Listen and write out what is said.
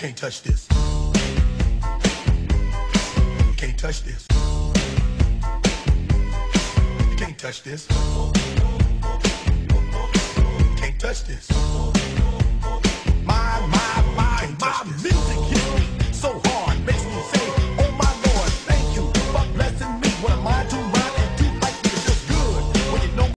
Can't touch this. Can't touch this. Can't touch this. Can't touch this. My, my, my, my music. Yeah.